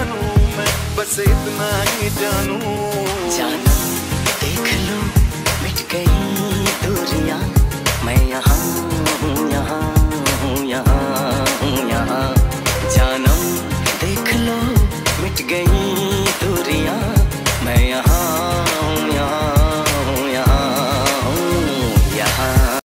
जानू मैं बस इतना ही जानू। जानू